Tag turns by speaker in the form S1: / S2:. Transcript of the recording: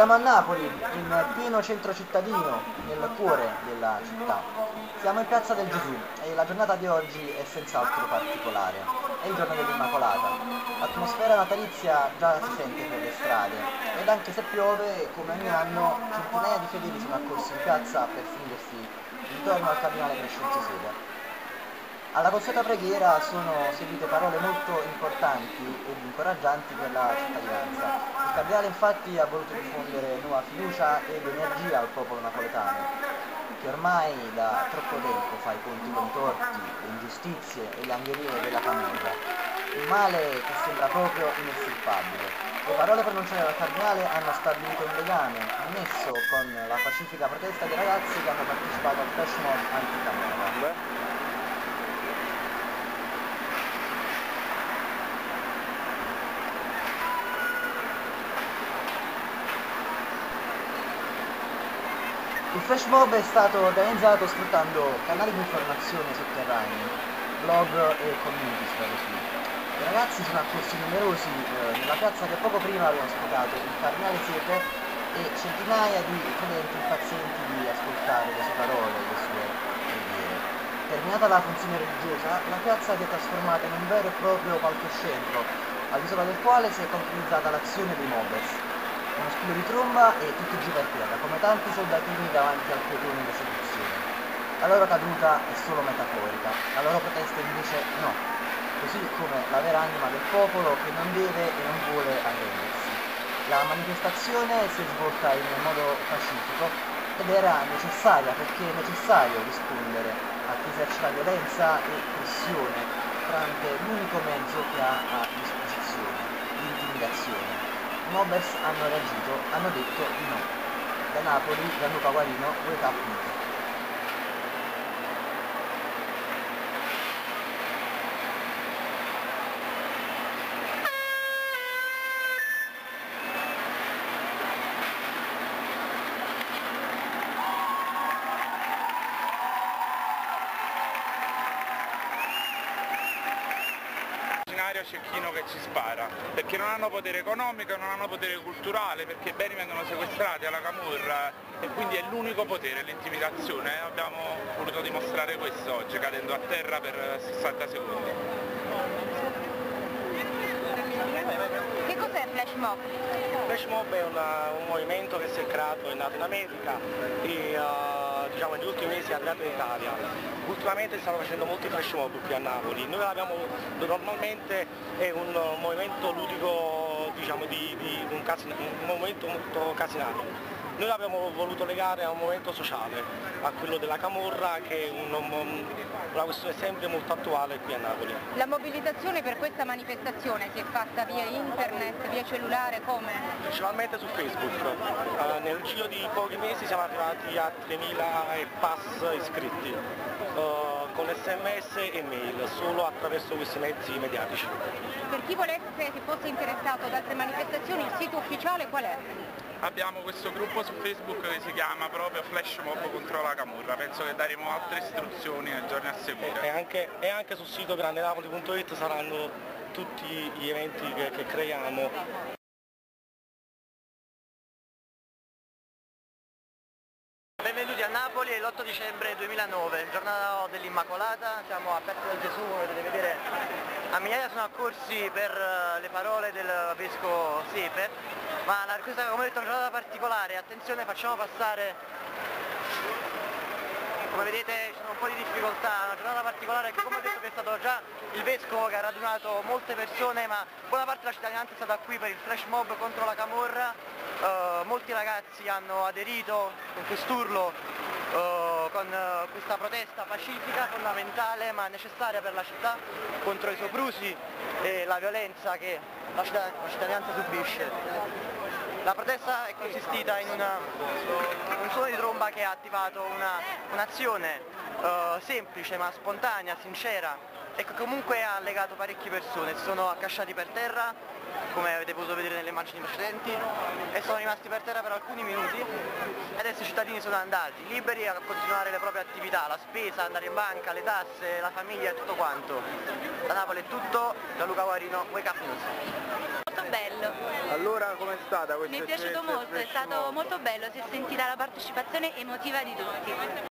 S1: Siamo a Napoli, in pieno centro cittadino, nel cuore della città. Siamo in Piazza del Gesù e la giornata di oggi è senz'altro particolare. È il giorno dell'Immacolata. L'atmosfera natalizia già si sente per le strade ed anche se piove, come ogni anno, centinaia di fedeli sono accorsi in piazza per finirsi intorno al cardinale Crescenzo Sede. Alla consueta preghiera sono seguite parole molto importanti ed incoraggianti per la cittadinanza. Il cardinale infatti ha voluto diffondere nuova fiducia ed energia al popolo napoletano, che ormai da troppo tempo fa i conti con i torti, le ingiustizie e le angherie della famiglia. Un male che sembra proprio inestirpabile. Le parole pronunciate dal cardinale hanno stabilito un legame, un nesso con la pacifica protesta dei ragazzi che hanno partecipato al flash mob anticamera. Il flash mob è stato organizzato sfruttando canali di informazione sotterranei, blog e community così. I ragazzi sono accorsi numerosi eh, nella piazza che poco prima aveva ospitato il cardinale Siepe e centinaia di credenti impazienti di ascoltare le sue parole, le sue preghiere. Terminata la funzione religiosa, la piazza si è trasformata in un vero e proprio palcoscenico, al di sopra del quale si è concretizzata l'azione dei mobers uno scudo di tromba e tutti giù per terra, come tanti soldatini davanti al pedone d'esecuzione. La loro caduta è solo metaforica, la loro protesta invece no, così come la vera anima del popolo che non deve e non vuole arrendersi. La manifestazione si è svolta in modo pacifico ed era necessaria perché è necessario rispondere a chi esercita violenza e pressione tramite l'unico mezzo che ha a disposizione, l'intimidazione. Nobels hanno reagito, hanno detto di no. Da Napoli, Gianluca Guarino, Wake Up News.
S2: cecchino che ci spara, perché non hanno potere economico, non hanno potere culturale, perché i beni vengono sequestrati alla Camurra e quindi è l'unico potere, l'intimidazione. Abbiamo voluto dimostrare questo oggi, cadendo a terra per 60 secondi.
S3: Che cos'è Flash Mob?
S4: Flash Mob è una, un movimento che si è creato, è nato in America e uh, diciamo, negli ultimi mesi è arrivato in Italia ultimamente stanno facendo molti flash mob qui a Napoli, noi abbiamo normalmente è un movimento ludico diciamo, di, di un, casino, un movimento molto casinario. Noi l'abbiamo voluto legare a un movimento sociale, a quello della Camorra che è un, un, una questione sempre molto attuale qui a Napoli.
S3: La mobilitazione per questa manifestazione si è fatta via internet, via cellulare, come?
S4: Principalmente su Facebook. Uh, nel giro di pochi mesi siamo arrivati a 3.000 e pass iscritti. Uh, con sms e mail, solo attraverso questi mezzi mediatici.
S3: Per chi volesse, che fosse interessato ad altre manifestazioni, il sito ufficiale qual è?
S2: Abbiamo questo gruppo su Facebook che si chiama proprio Flash Mob contro la Camurra, penso che daremo altre istruzioni nei giorni a seguire.
S4: E anche, e anche sul sito grandenapoli.it saranno tutti gli eventi che, che creiamo
S5: Napoli, è l'8 dicembre 2009, giornata dell'Immacolata, siamo a Piazza del Gesù, come potete vedere a migliaia sono accorsi per eh, le parole del Vescovo Sepe, ma questa come detto è una giornata particolare, attenzione facciamo passare, come vedete un po' di difficoltà, una giornata particolare che come ho detto è stato già il Vescovo che ha radunato molte persone, ma buona parte della cittadinanza è stata qui per il flash mob contro la Camorra, uh, molti ragazzi hanno aderito con quest'urlo uh, con uh, questa protesta pacifica, fondamentale ma necessaria per la città contro i soprusi e la violenza che la, cittadinanza subisce. La protesta è consistita in una, un suono di tromba che ha attivato un'azione una uh, semplice ma spontanea, sincera e che comunque ha legato parecchie persone, si sono accasciati per terra come avete potuto vedere nelle immagini precedenti e sono rimasti per terra per alcuni minuti e adesso i cittadini sono andati liberi a continuare le proprie attività, la spesa, andare in banca, le tasse, la famiglia e tutto quanto. Da Napoli è tutto, da Luca Guarino, Wake Up News.
S3: Molto bello.
S6: Allora com'è stata questa
S7: Mi è piaciuto molto, è stato molto bello, si è sentita la partecipazione emotiva di tutti.